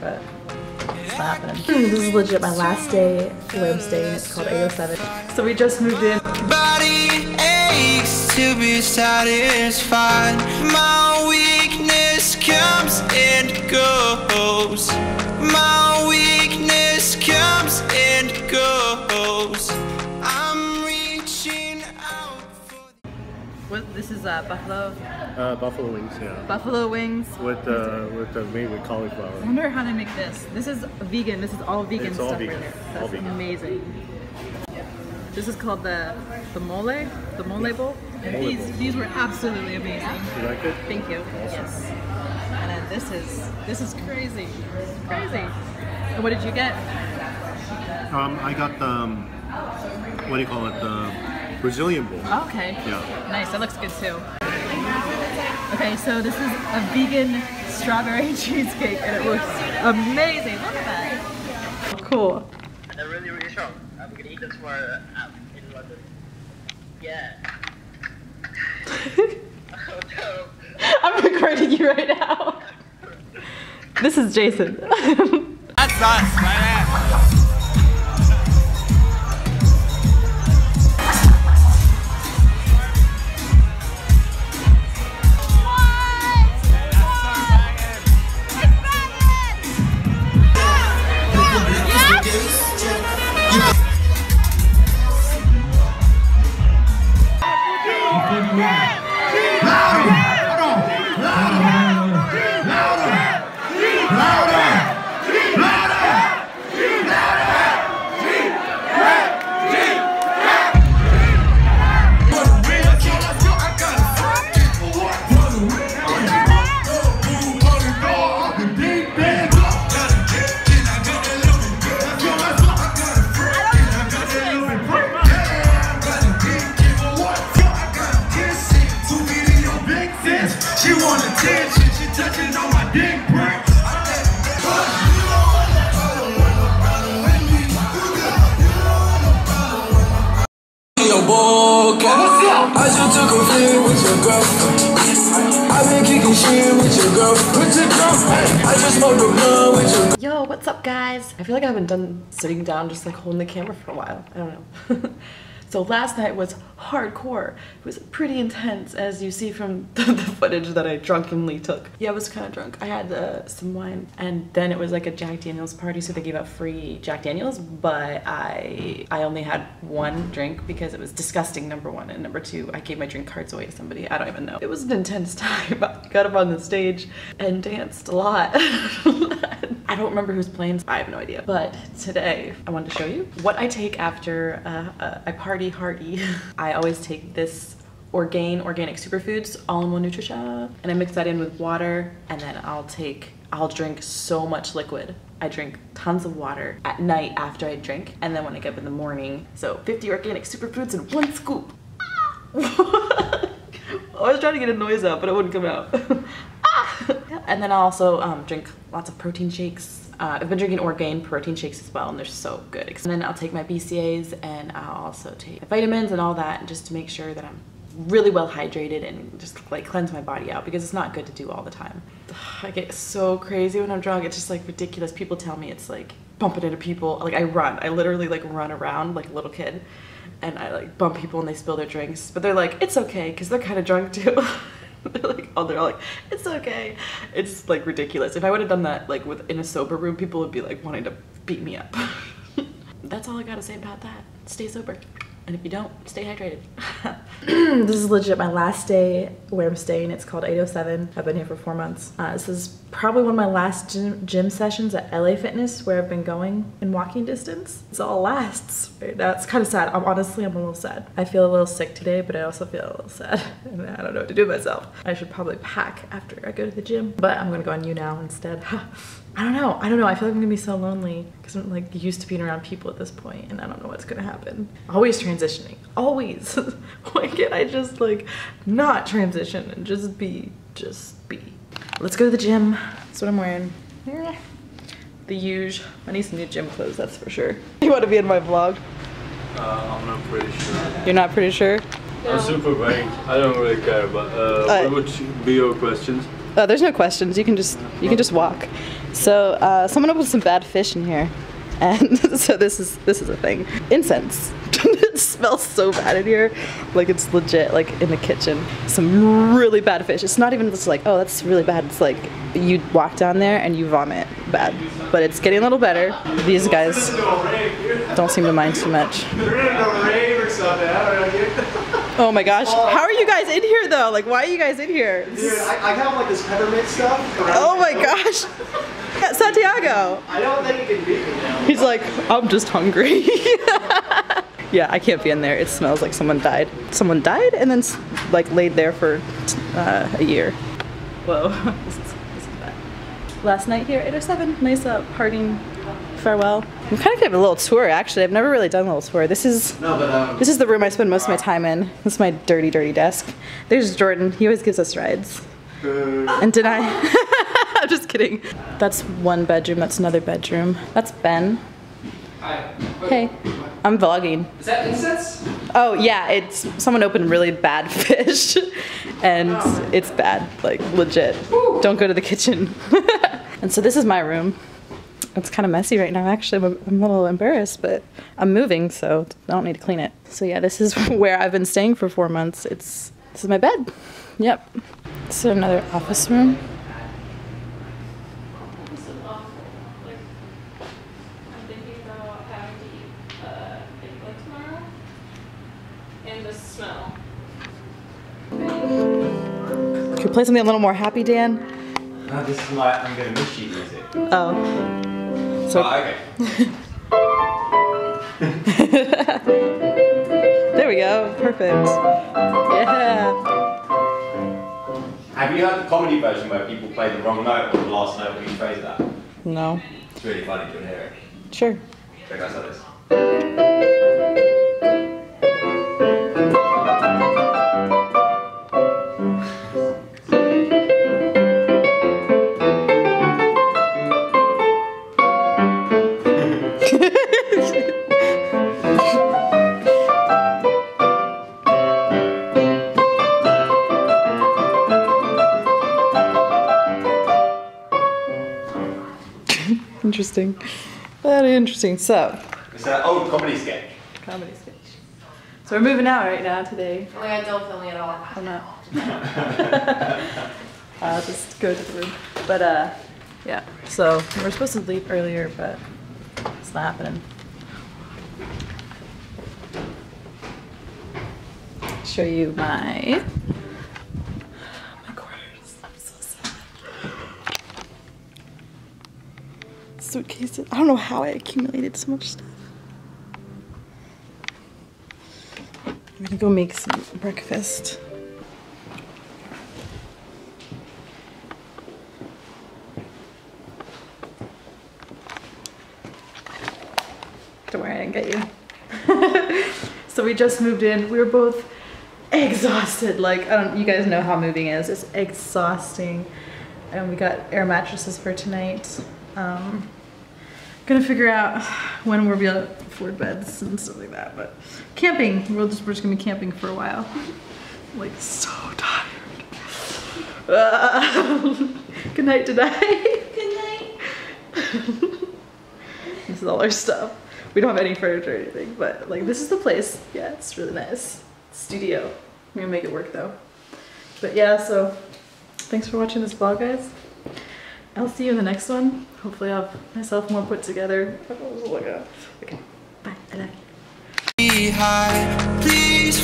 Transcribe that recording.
but it's happening. this is legit my last day where I'm staying. It's called 807. So we just moved in. Body aches to be satisfied. My weakness comes and goes. My is uh, buffalo Uh, buffalo wings, yeah. buffalo wings. With uh, with uh, made with cauliflower. I wonder how they make this. This is vegan. This is all vegan It's all stuff vegan. right here. All That's vegan. amazing. This is called the the mole, the mole bowl. And Mole these bowl. these were absolutely amazing. You like it? Thank you. Yes. And then this is this is crazy, crazy. And what did you get? Um, I got the um, what do you call it? The Brazilian bowl. Oh, okay. Yeah. Nice. That looks good too. Okay, so this is a vegan strawberry cheesecake, and it looks amazing. Look at that. Cool. They're really, really strong. I'm gonna eat them tomorrow out in London. Yeah. oh no. I'm recording you right now. This is Jason. That's us, Your boca. I just took a flick with your girl. I've been kicking shit with your girl. With your girl. I just smoked a blunt with your Yo, what's up, guys? I feel like I haven't done sitting down just like holding the camera for a while. I don't know. so last night was hardcore. It was pretty intense, as you see from the, the footage that I drunkenly took. Yeah, I was kind of drunk. I had uh, some wine, and then it was like a Jack Daniels party, so they gave out free Jack Daniels. But I I only had one drink because it was disgusting. Number one, and number two, I gave my drink cards away to somebody. I don't even know. It was an intense time. I got up on the stage and danced a lot. I don't remember who's playing. I have no idea. But today, I wanted to show you what I take after uh, I party hardy. I always take this Orgain Organic Superfoods All-in-One Nutrition, and I mix that in with water, and then I'll take, I'll drink so much liquid. I drink tons of water at night after I drink, and then when I get up in the morning. So 50 organic superfoods in one scoop. I was trying to get a noise out, but it wouldn't come out. And then I also um, drink lots of protein shakes. Uh, I've been drinking Orgain protein shakes as well, and they're so good. And then I'll take my BCAAs, and I'll also take vitamins and all that, just to make sure that I'm really well hydrated and just like cleanse my body out because it's not good to do all the time. I get so crazy when I'm drunk. It's just like ridiculous. People tell me it's like bumping into people. Like I run. I literally like run around like a little kid and I like bump people and they spill their drinks. But they're like, it's okay because they're kind of drunk too. they're like, oh, they're like, it's okay. It's like ridiculous. If I would have done that like with in a sober room, people would be like wanting to beat me up. That's all I gotta say about that. Stay sober. And if you don't, stay hydrated. this is legit my last day where I'm staying. It's called 807. I've been here for four months. Uh, this is probably one of my last gym, gym sessions at LA Fitness where I've been going in walking distance. It's all lasts. It's kind of sad. I'm honestly, I'm a little sad. I feel a little sick today, but I also feel a little sad. And I don't know what to do myself. I should probably pack after I go to the gym, but I'm gonna go on you now instead. I don't know. I don't know. I feel like I'm gonna be so lonely because I'm like used to being around people at this point, and I don't know what's gonna happen. Always transitioning. Always. Why can't I just like not transition and just be, just be? Let's go to the gym. That's what I'm wearing. The huge. I need some new gym clothes. That's for sure. You want to be in my vlog? Uh, I'm not pretty sure. You're not pretty sure. I'm super vague. I don't really care, but uh, Uh, what would be your questions? Oh, there's no questions. You can just you can just walk. So uh, someone opened some bad fish in here, and so this is this is a thing. Incense. it smells so bad in here, like it's legit. Like in the kitchen, some really bad fish. It's not even just like oh that's really bad. It's like you walk down there and you vomit bad. But it's getting a little better. These guys don't seem to mind too much. Oh my gosh. How are you guys in here though? Like why are you guys in here? Dude, I, I have like this peppermint stuff. Oh my my gosh. Yeah, Santiago. I don't think you can beat me now. He's like, I'm just hungry. yeah, I can't be in there. It smells like someone died. Someone died and then like laid there for uh, a year. Whoa, this is, this is bad. Last night here, 807, nice uh, parting farewell. I'm kind of giving a little tour actually. I've never really done a little tour. This is No, but um, this is the room I spend most of my time in. This is my dirty, dirty desk. There's Jordan. He always gives us rides. And did I? I'm just kidding. That's one bedroom. That's another bedroom. That's Ben. Hi. Hey, I'm vlogging. Is that incense? Oh yeah, it's someone opened really bad fish, and it's bad, like legit. Don't go to the kitchen. and so this is my room. It's kind of messy right now. Actually, I'm, I'm a little embarrassed, but I'm moving, so I don't need to clean it. So yeah, this is where I've been staying for four months. It's this is my bed. Yep. This is another office room. I'm thinking about having to eat uh, eggplant tomorrow. And the smell. Can we play something a little more happy, Dan? No, this is my I'm gonna miss you music. Oh. So Oh, okay. there we go. Perfect. Yeah. Have you heard the comedy version where people play the wrong note or the last note of you phrase that? No. It's really funny, you hear it? Sure. Check out this. Interesting. Very interesting. So, It's an old comedy sketch. comedy sketch. So we're moving out right now today. Oh my god, don't film me at all. I'm not. I'll just go to the room. But uh, yeah. So we're supposed to leave earlier, but it's not happening. Show you my my quarters. I'm so sad. Suitcases. I don't know how I accumulated so much stuff. I'm gonna go make some breakfast. Don't worry, I didn't get you. so we just moved in. We were both exhausted. Like, I don't, you guys know how moving is. It's exhausting. And we got air mattresses for tonight. Um, gonna figure out when we'll be able to afford beds and stuff like that. But camping, we're just, we're just gonna be camping for a while. like, so tired. Ah. Good night today. Good night. This is all our stuff. We don't have any furniture or anything, but like this is the place. Yeah, it's really nice. Studio. I'm gonna make it work though. But yeah, so thanks for watching this vlog, guys. I'll see you in the next one. Hopefully I'll have myself more put together. Okay, bye, I love you. Please